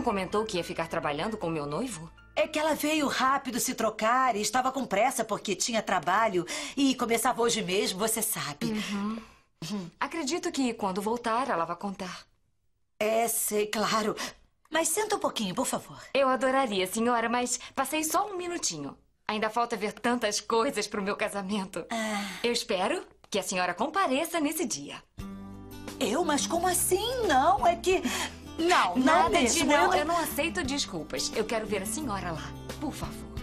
não comentou que ia ficar trabalhando com meu noivo? É que ela veio rápido se trocar e estava com pressa porque tinha trabalho e começava hoje mesmo, você sabe. Uhum. Acredito que quando voltar, ela vai contar. É, sei, claro. Mas senta um pouquinho, por favor. Eu adoraria, senhora, mas passei só um minutinho. Ainda falta ver tantas coisas para o meu casamento. Ah. Eu espero que a senhora compareça nesse dia. Eu? Mas como assim? Não, é que. Não, Não nada mesmo, de não. Eu não aceito desculpas. Eu quero ver a senhora lá. Por favor.